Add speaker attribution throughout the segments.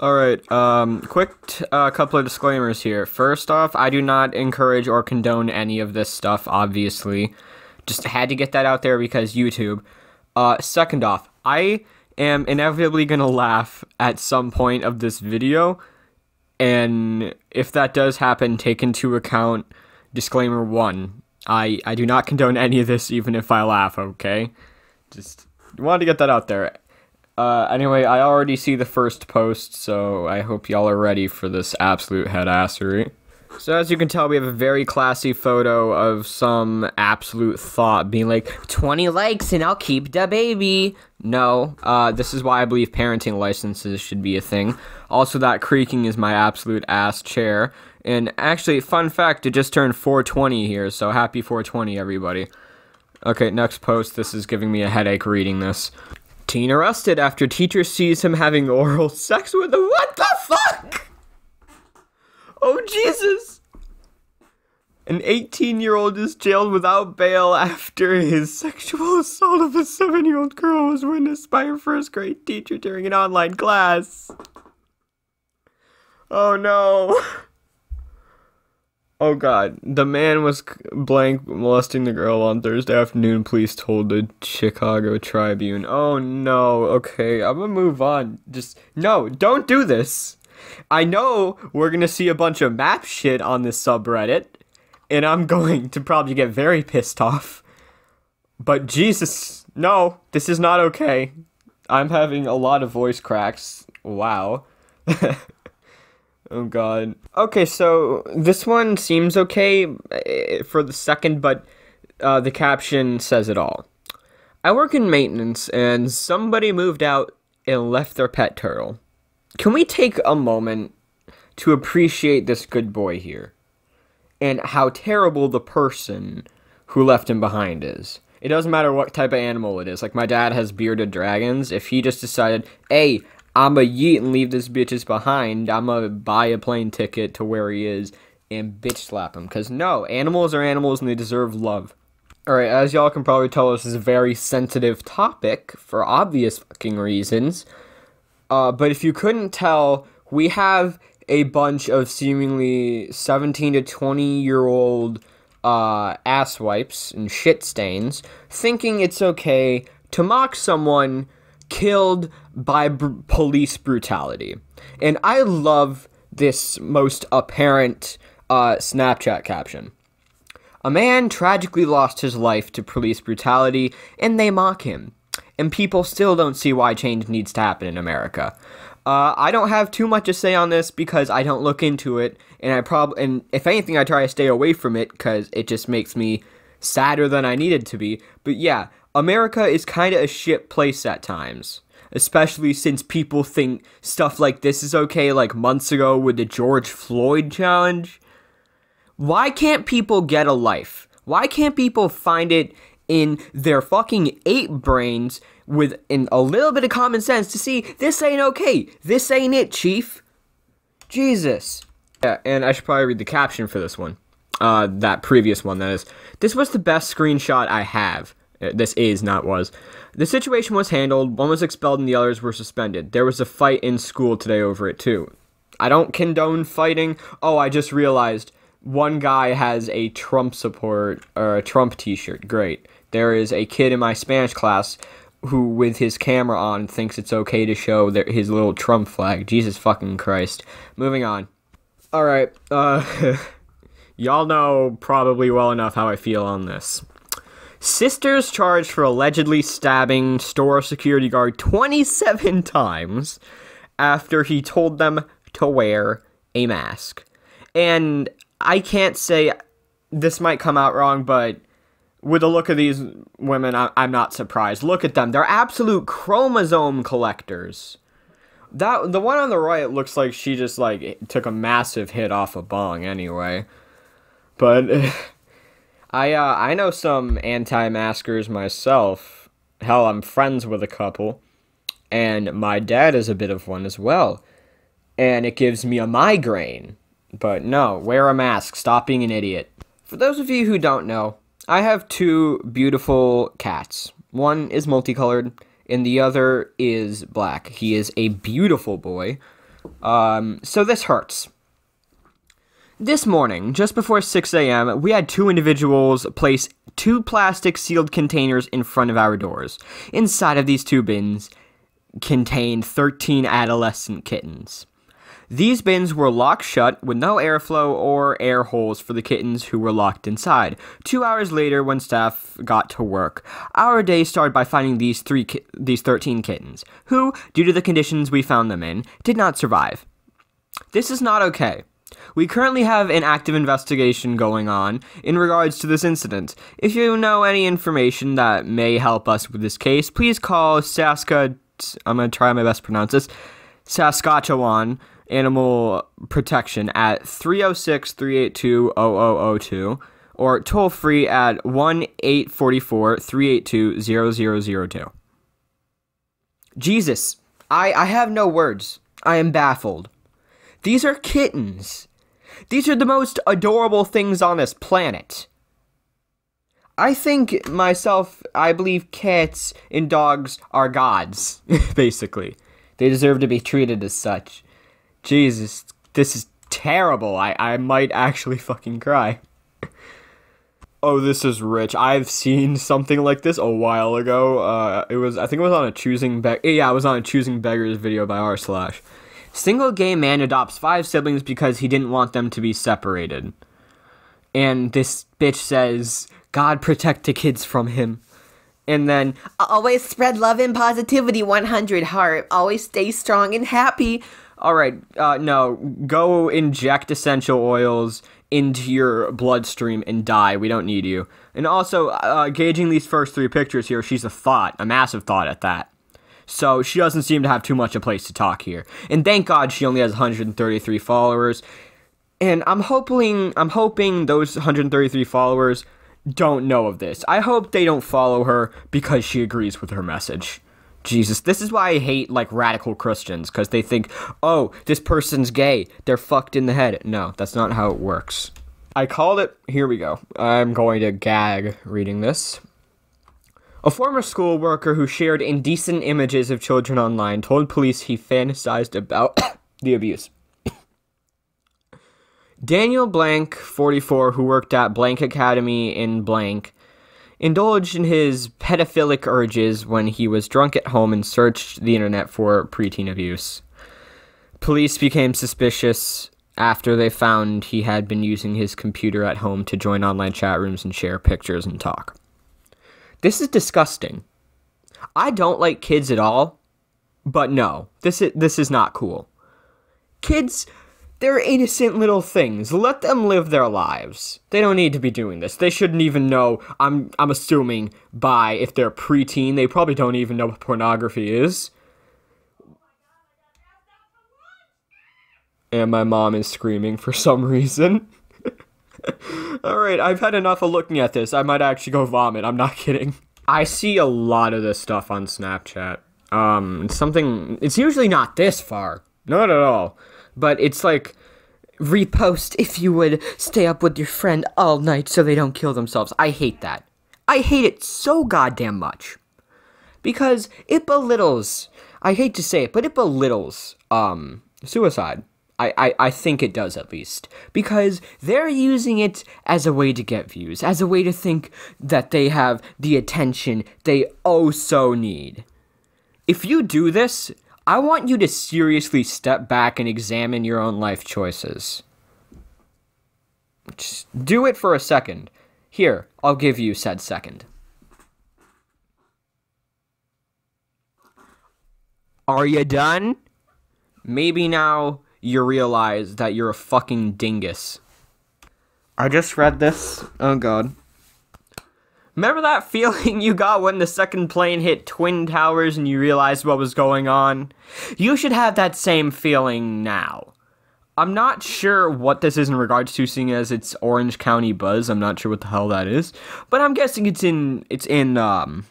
Speaker 1: All right. Um, quick t- uh, couple of disclaimers here. First off, I do not encourage or condone any of this stuff. Obviously, just had to get that out there because YouTube. Uh, second off, I am inevitably gonna laugh at some point of this video, and if that does happen, take into account disclaimer one. I I do not condone any of this, even if I laugh. Okay, just wanted to get that out there. Uh, anyway, I already see the first post, so I hope y'all are ready for this absolute headassery. So as you can tell, we have a very classy photo of some absolute thought being like, 20 likes and I'll keep the baby. No, uh, this is why I believe parenting licenses should be a thing. Also, that creaking is my absolute ass chair. And actually, fun fact, it just turned 420 here, so happy 420, everybody. Okay, next post. This is giving me a headache reading this. Teen arrested after teacher sees him having oral sex with a what the fuck? Oh Jesus! An 18 year old is jailed without bail after his sexual assault of a 7 year old girl was witnessed by her first grade teacher during an online class. Oh no. Oh god, the man was blank molesting the girl on Thursday afternoon, police told the Chicago Tribune. Oh no, okay, I'm gonna move on. Just, no, don't do this. I know we're gonna see a bunch of map shit on this subreddit, and I'm going to probably get very pissed off. But Jesus, no, this is not okay. I'm having a lot of voice cracks. Wow. Oh god. Okay, so this one seems okay eh, for the second, but uh, the caption says it all. I work in maintenance, and somebody moved out and left their pet turtle. Can we take a moment to appreciate this good boy here? And how terrible the person who left him behind is. It doesn't matter what type of animal it is. Like, my dad has bearded dragons. If he just decided, hey, I'ma yeet and leave this bitches behind. I'ma buy a plane ticket to where he is and bitch slap him. Cause no, animals are animals and they deserve love. Alright, as y'all can probably tell, this is a very sensitive topic for obvious fucking reasons. Uh, but if you couldn't tell, we have a bunch of seemingly 17 to 20 year old uh, ass wipes and shit stains thinking it's okay to mock someone killed by br- police brutality. And I love this most apparent uh, Snapchat caption. A man tragically lost his life to police brutality, and they mock him. And people still don't see why change needs to happen in America. Uh, I don't have too much to say on this because I don't look into it, and I probably, and if anything, I try to stay away from it because it just makes me sadder than I needed to be. But yeah, America is kind of a shit place at times especially since people think stuff like this is okay, like months ago with the George Floyd challenge. Why can't people get a life? Why can't people find it in their fucking ape brains with in a little bit of common sense to see this ain't okay. This ain't it, chief. Jesus. Yeah, and I should probably read the caption for this one. Uh, that previous one, that is. This was the best screenshot I have. Uh, this is, not was. The situation was handled, one was expelled and the others were suspended. There was a fight in school today over it, too. I don't condone fighting. Oh, I just realized one guy has a Trump support or a Trump t shirt. Great. There is a kid in my Spanish class who, with his camera on, thinks it's okay to show their, his little Trump flag. Jesus fucking Christ. Moving on. Alright, uh, y'all know probably well enough how I feel on this. Sisters charged for allegedly stabbing store security guard 27 times after he told them to wear a mask. And I can't say this might come out wrong, but with the look of these women, I- am not surprised. Look at them. They're absolute chromosome collectors. That the one on the right looks like she just like took a massive hit off a bong anyway. But I uh, I know some anti-maskers myself. Hell, I'm friends with a couple, and my dad is a bit of one as well. And it gives me a migraine. But no, wear a mask. Stop being an idiot. For those of you who don't know, I have two beautiful cats. One is multicolored, and the other is black. He is a beautiful boy. Um, so this hurts. This morning, just before 6 a.m., we had two individuals place two plastic sealed containers in front of our doors. Inside of these two bins contained 13 adolescent kittens. These bins were locked shut with no airflow or air holes for the kittens who were locked inside. Two hours later, when staff got to work, our day started by finding these three these 13 kittens, who, due to the conditions we found them in, did not survive. This is not okay. We currently have an active investigation going on in regards to this incident. If you know any information that may help us with this case, please call Saska. I'm going to try my best to pronounce this. Saskatchewan Animal Protection at 306 382 0002 or toll free at 1 844 382 0002. Jesus, I, I have no words. I am baffled. These are kittens. These are the most adorable things on this planet. I think myself, I believe cats and dogs are gods, basically. They deserve to be treated as such. Jesus, this is terrible. I, I might actually fucking cry. oh, this is rich. I've seen something like this a while ago. Uh, it was, I think it was on a choosing beg. Yeah, it was on a choosing beggars video by r slash. Single gay man adopts five siblings because he didn't want them to be separated. And this bitch says, God protect the kids from him. And then, always spread love and positivity 100 heart. Always stay strong and happy. All right, uh, no, go inject essential oils into your bloodstream and die. We don't need you. And also, uh, gauging these first three pictures here, she's a thought, a massive thought at that. So she doesn't seem to have too much a place to talk here. And thank God she only has 133 followers. And I'm hoping I'm hoping those 133 followers don't know of this. I hope they don't follow her because she agrees with her message. Jesus, this is why I hate like radical Christians because they think, "Oh, this person's gay. They're fucked in the head." No, that's not how it works. I called it. Here we go. I'm going to gag reading this. A former school worker who shared indecent images of children online told police he fantasized about the abuse. Daniel Blank, 44, who worked at Blank Academy in Blank, indulged in his pedophilic urges when he was drunk at home and searched the internet for preteen abuse. Police became suspicious after they found he had been using his computer at home to join online chat rooms and share pictures and talk. This is disgusting. I don't like kids at all, but no, this is this is not cool. Kids, they're innocent little things. Let them live their lives. They don't need to be doing this. They shouldn't even know. I'm I'm assuming by if they're preteen, they probably don't even know what pornography is. And my mom is screaming for some reason. Alright, I've had enough of looking at this. I might actually go vomit. I'm not kidding. I see a lot of this stuff on Snapchat. Um, it's something. It's usually not this far. Not at all. But it's like repost if you would stay up with your friend all night so they don't kill themselves. I hate that. I hate it so goddamn much. Because it belittles. I hate to say it, but it belittles um suicide. I, I, I think it does at least. Because they're using it as a way to get views, as a way to think that they have the attention they oh so need. If you do this, I want you to seriously step back and examine your own life choices. Just do it for a second. Here, I'll give you said second. Are you done? Maybe now you realize that you're a fucking dingus. I just read this. Oh god. Remember that feeling you got when the second plane hit Twin Towers and you realized what was going on? You should have that same feeling now. I'm not sure what this is in regards to, seeing as it's Orange County Buzz. I'm not sure what the hell that is, but I'm guessing it's in it's in um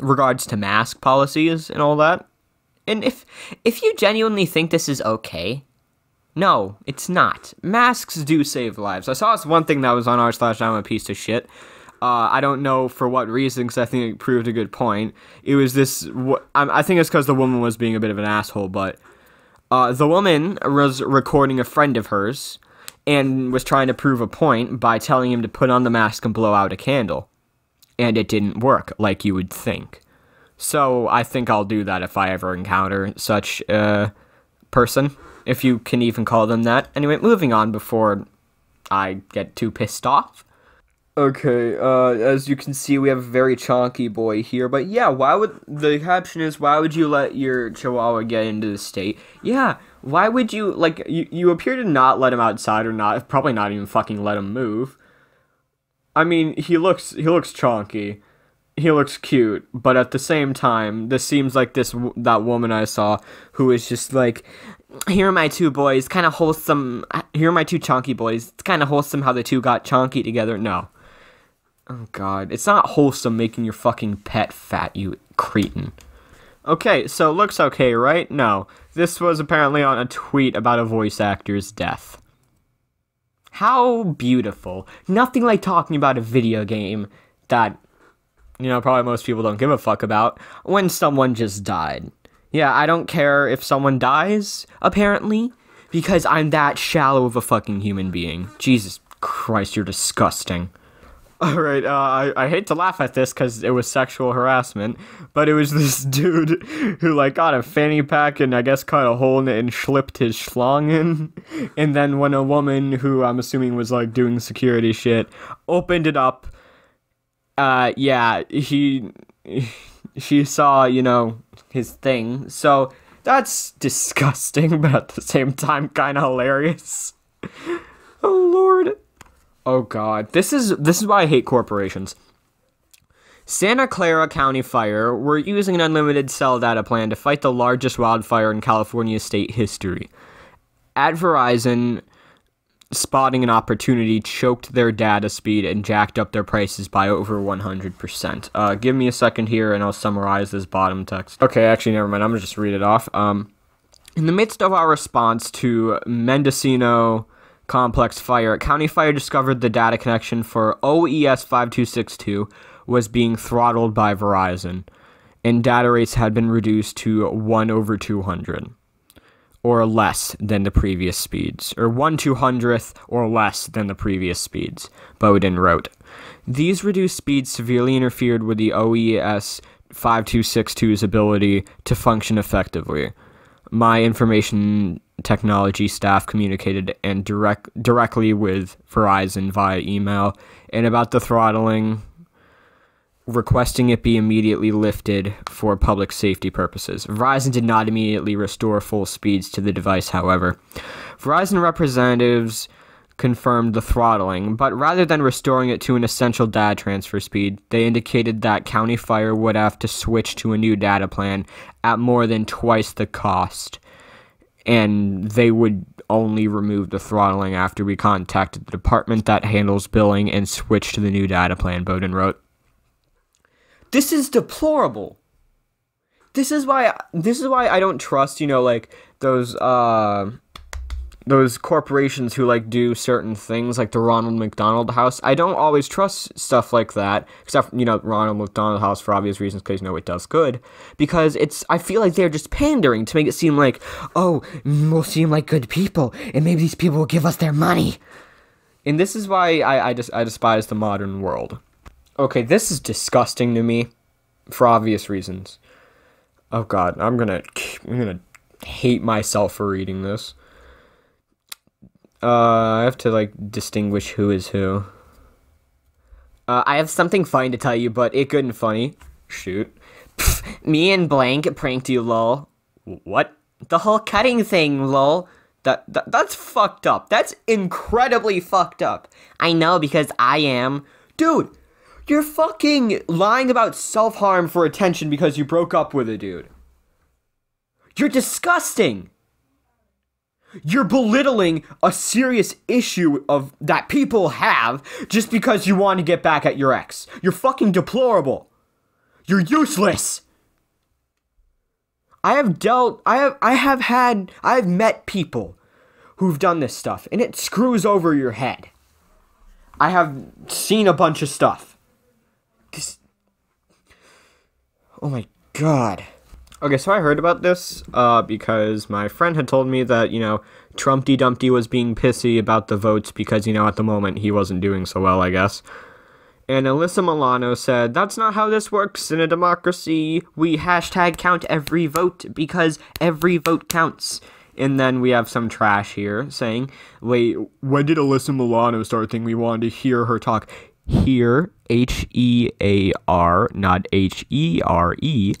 Speaker 1: regards to mask policies and all that. And if if you genuinely think this is okay, no, it's not. Masks do save lives. I saw this one thing that was on r slash I'm a piece of shit. Uh, I don't know for what reason, because I think it proved a good point. It was this. I think it's because the woman was being a bit of an asshole, but Uh, the woman was recording a friend of hers and was trying to prove a point by telling him to put on the mask and blow out a candle. And it didn't work like you would think. So I think I'll do that if I ever encounter such a person, if you can even call them that. Anyway, moving on before I get too pissed off. Okay, uh, as you can see, we have a very chonky boy here. But yeah, why would the caption is why would you let your Chihuahua get into the state? Yeah, why would you like you? You appear to not let him outside, or not probably not even fucking let him move. I mean, he looks he looks chonky, he looks cute, but at the same time, this seems like this that woman I saw who is just like, here are my two boys, kind of wholesome. Here are my two chunky boys. It's kind of wholesome how the two got chunky together. No. Oh god, it's not wholesome making your fucking pet fat, you cretin. Okay, so looks okay, right? No. This was apparently on a tweet about a voice actor's death. How beautiful. Nothing like talking about a video game that, you know, probably most people don't give a fuck about when someone just died. Yeah, I don't care if someone dies, apparently, because I'm that shallow of a fucking human being. Jesus Christ, you're disgusting. All right, uh, I, I hate to laugh at this because it was sexual harassment, but it was this dude who like got a fanny pack and I guess cut a hole in it and slipped his schlong in, and then when a woman who I'm assuming was like doing security shit opened it up, uh, yeah, he she saw you know his thing, so that's disgusting, but at the same time kind of hilarious. oh lord. Oh god, this is this is why I hate corporations. Santa Clara County Fire were using an unlimited cell data plan to fight the largest wildfire in California state history. At Verizon, spotting an opportunity choked their data speed and jacked up their prices by over 100%. Uh, give me a second here and I'll summarize this bottom text. Okay, actually, never mind. I'm going to just read it off. Um, in the midst of our response to Mendocino complex fire, County Fire discovered the data connection for OES 5262 was being throttled by Verizon, and data rates had been reduced to 1 over 200, or less than the previous speeds, or 1 200th or less than the previous speeds, Bowden wrote. These reduced speeds severely interfered with the OES 5262's ability to function effectively. My information technology staff communicated and direct directly with Verizon via email and about the throttling requesting it be immediately lifted for public safety purposes. Verizon did not immediately restore full speeds to the device, however. Verizon representatives confirmed the throttling, but rather than restoring it to an essential data transfer speed, they indicated that County Fire would have to switch to a new data plan at more than twice the cost and they would only remove the throttling after we contacted the department that handles billing and switched to the new data plan, Bowden wrote. This is deplorable. This is why this is why I don't trust, you know, like those uh those corporations who like do certain things like the Ronald McDonald House. I don't always trust stuff like that, except you know Ronald McDonald House for obvious reasons because you know it does good. Because it's I feel like they're just pandering to make it seem like oh we'll seem like good people and maybe these people will give us their money. And this is why I I just I despise the modern world. Okay, this is disgusting to me, for obvious reasons. Oh God, I'm gonna I'm gonna hate myself for reading this. Uh, I have to like distinguish who is who. Uh, I have something funny to tell you, but it and funny. Shoot. Pff, me and blank pranked you, lol. What? The whole cutting thing, lol. That, that that's fucked up. That's incredibly fucked up. I know because I am. Dude, you're fucking lying about self-harm for attention because you broke up with a dude. You're disgusting. You're belittling a serious issue of that people have just because you want to get back at your ex. You're fucking deplorable. You're useless. I have dealt I have I have had I have met people who've done this stuff and it screws over your head. I have seen a bunch of stuff. This Oh my god. Okay, so I heard about this uh, because my friend had told me that, you know, Trumpty Dumpty was being pissy about the votes because, you know, at the moment he wasn't doing so well, I guess. And Alyssa Milano said, That's not how this works in a democracy. We hashtag count every vote because every vote counts. And then we have some trash here saying, Wait, when did Alyssa Milano start thinking we wanted to hear her talk? Hear, H E A R, not H E R E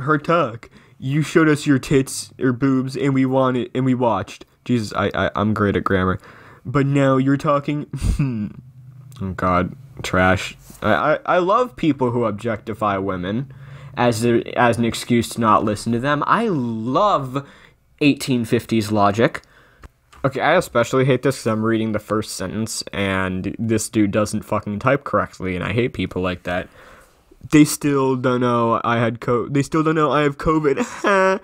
Speaker 1: her talk. You showed us your tits or boobs, and we wanted and we watched. Jesus, I, I I'm great at grammar, but now you're talking. Hmm. oh God, trash. I, I I love people who objectify women as a, as an excuse to not listen to them. I love 1850s logic. Okay, I especially hate this because I'm reading the first sentence and this dude doesn't fucking type correctly, and I hate people like that they still don't know I had co. They still don't know I have COVID.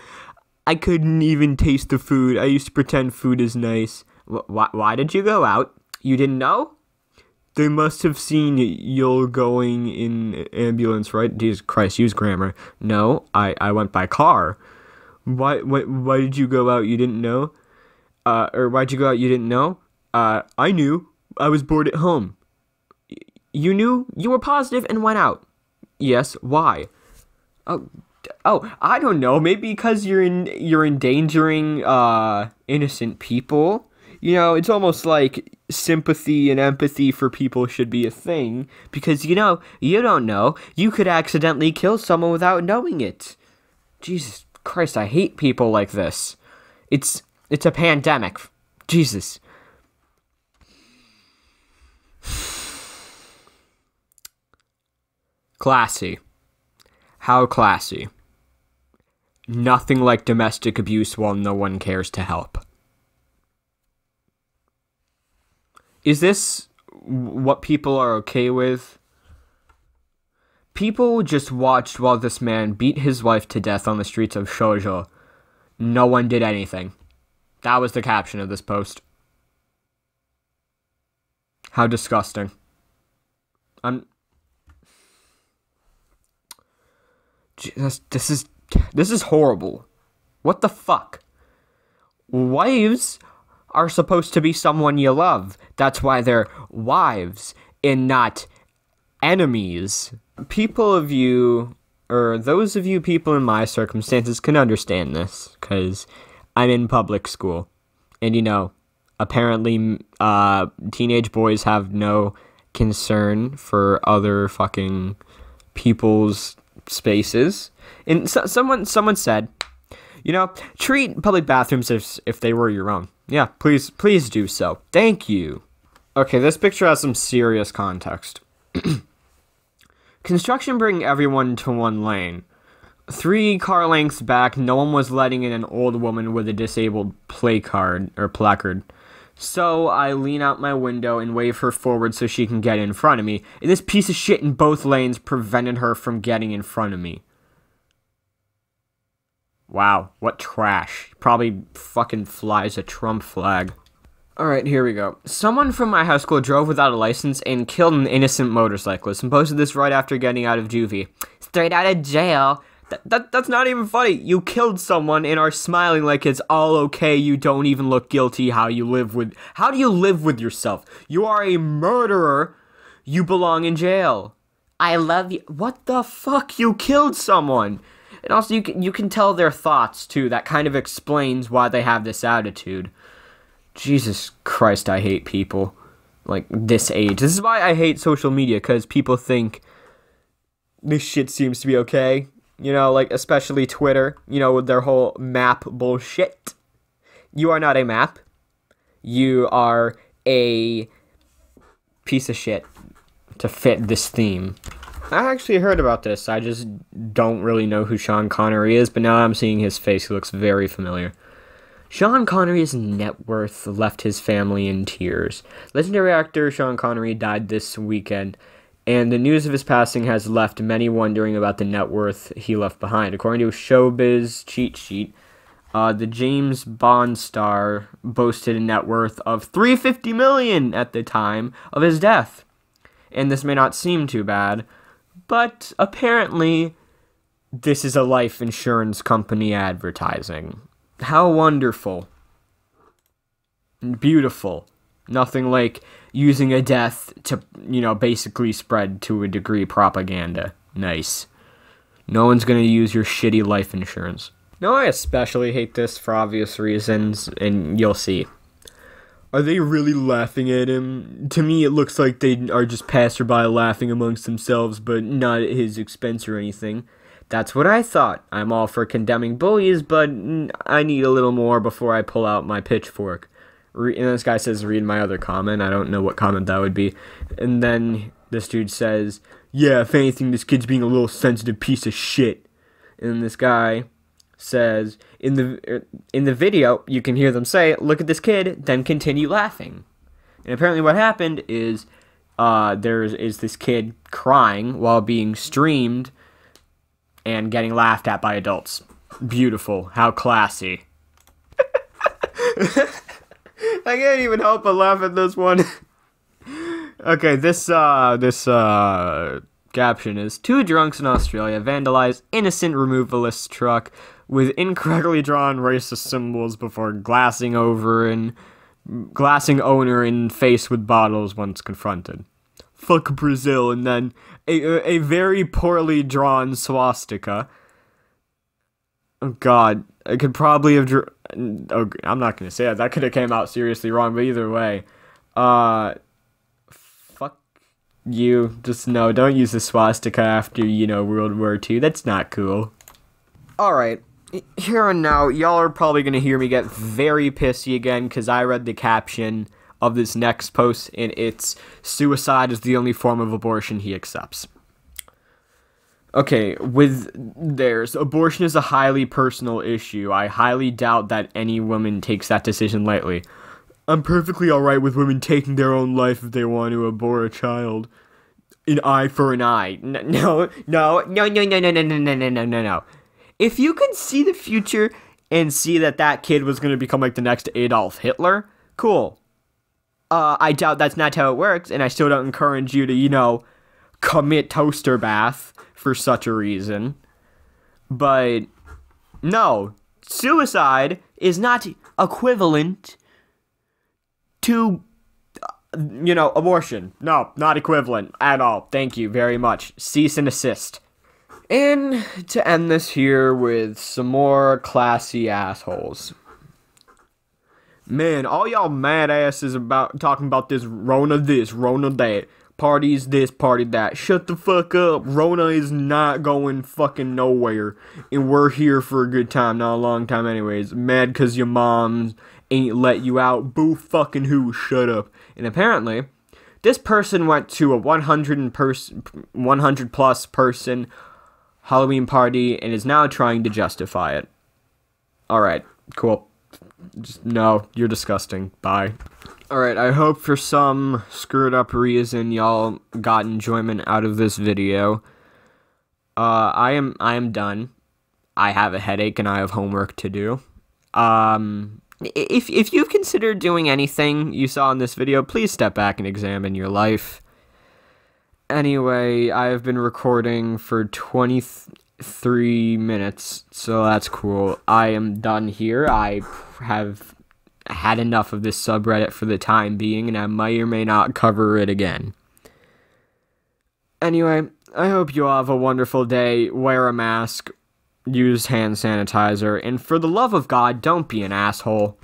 Speaker 1: I couldn't even taste the food. I used to pretend food is nice. Why, why did you go out? You didn't know? They must have seen you're going in ambulance, right? Jesus Christ, use grammar. No, I, I went by car. Why, why why did you go out? You didn't know? Uh, or why'd you go out? You didn't know? Uh, I knew. I was bored at home. You knew you were positive and went out. Yes, why? Oh, oh, I don't know. Maybe because you're in you're endangering uh innocent people. You know, it's almost like sympathy and empathy for people should be a thing because you know, you don't know. You could accidentally kill someone without knowing it. Jesus Christ, I hate people like this. It's it's a pandemic. Jesus. Classy. How classy. Nothing like domestic abuse while no one cares to help. Is this what people are okay with? People just watched while this man beat his wife to death on the streets of Shoujo. No one did anything. That was the caption of this post. How disgusting. I'm this, this is this is horrible. What the fuck? Wives are supposed to be someone you love. That's why they're wives and not enemies. People of you, or those of you people in my circumstances, can understand this because I'm in public school. And you know, apparently, uh, teenage boys have no concern for other fucking people's spaces. And so, someone someone said, you know, treat public bathrooms as if they were your own. Yeah, please please do so. Thank you. Okay, this picture has some serious context. Construction bringing everyone to one lane. Three car lengths back, no one was letting in an old woman with a disabled play card or placard. So I lean out my window and wave her forward so she can get in front of me. And this piece of shit in both lanes prevented her from getting in front of me. Wow, what trash. Probably fucking flies a Trump flag. Alright, here we go. Someone from my high school drove without a license and killed an innocent motorcyclist and posted this right after getting out of juvie. Straight out of jail. That, that, that's not even funny. You killed someone and are smiling like it's all okay. You don't even look guilty. How you live with How do you live with yourself? You are a murderer. You belong in jail. I love you. What the fuck? You killed someone. And also you can you can tell their thoughts too. That kind of explains why they have this attitude. Jesus Christ, I hate people like this age. This is why I hate social media cuz people think this shit seems to be okay you know, like especially Twitter, you know, with their whole map bullshit. You are not a map. You are a piece of shit to fit this theme. I actually heard about this. I just don't really know who Sean Connery is, but now I'm seeing his face. He looks very familiar. Sean Connery's net worth left his family in tears. Legendary actor Sean Connery died this weekend and the news of his passing has left many wondering about the net worth he left behind. According to Showbiz cheat sheet, uh, the James Bond star boasted a net worth of 350 million at the time of his death. And this may not seem too bad, but apparently this is a life insurance company advertising. How wonderful. Beautiful. Nothing like using a death to, you know, basically spread to a degree propaganda. Nice. No one's gonna use your shitty life insurance. No, I especially hate this for obvious reasons, and you'll see. Are they really laughing at him? To me, it looks like they are just passerby laughing amongst themselves, but not at his expense or anything. That's what I thought. I'm all for condemning bullies, but I need a little more before I pull out my pitchfork. And this guy says, read my other comment. I don't know what comment that would be. And then this dude says, yeah, if anything, this kid's being a little sensitive piece of shit. And this guy says, in the in the video, you can hear them say, look at this kid, then continue laughing. And apparently what happened is uh, there is this kid crying while being streamed and getting laughed at by adults. Beautiful. How classy. I can't even help but laugh at this one. okay, this uh this uh caption is two drunks in Australia vandalize innocent removalist truck with incorrectly drawn racist symbols before glassing over and glassing owner in face with bottles once confronted. Fuck Brazil and then a, a very poorly drawn swastika. Oh God, I could probably have. Dr- oh, I'm not gonna say that. That could have came out seriously wrong. But either way, uh, fuck you. Just no. Don't use the swastika after you know World War II. That's not cool. All right. Here and now, y'all are probably gonna hear me get very pissy again because I read the caption of this next post, and it's suicide is the only form of abortion he accepts. Okay, with theirs, abortion is a highly personal issue. I highly doubt that any woman takes that decision lightly. I'm perfectly alright with women taking their own life if they want to abort a child. An eye for an eye. No, no, no, no, no, no, no, no, no, no, no, no, no. If you could see the future and see that that kid was going to become like the next Adolf Hitler, cool. Uh, I doubt that's not how it works, and I still don't encourage you to, you know, commit toaster bath for such a reason. But no, suicide is not equivalent to uh, you know, abortion. No, not equivalent at all. Thank you very much. Cease and assist. And to end this here with some more classy assholes. Man, all y'all mad asses about talking about this Rona this, Rona that parties this, party that. Shut the fuck up. Rona is not going fucking nowhere. And we're here for a good time, not a long time anyways. Mad cause your mom ain't let you out. Boo fucking who, shut up. And apparently, this person went to a 100 person 100 plus person Halloween party and is now trying to justify it. Alright, cool. Just, no, you're disgusting. Bye. Alright, I hope for some screwed up reason y'all got enjoyment out of this video. Uh, I am I am done. I have a headache and I have homework to do. Um, if if you've considered doing anything you saw in this video, please step back and examine your life. Anyway, I have been recording for 23 minutes, so that's cool. I am done here. I have had enough of this subreddit for the time being, and I may or may not cover it again. Anyway, I hope you all have a wonderful day. Wear a mask, use hand sanitizer, and for the love of God, don't be an asshole.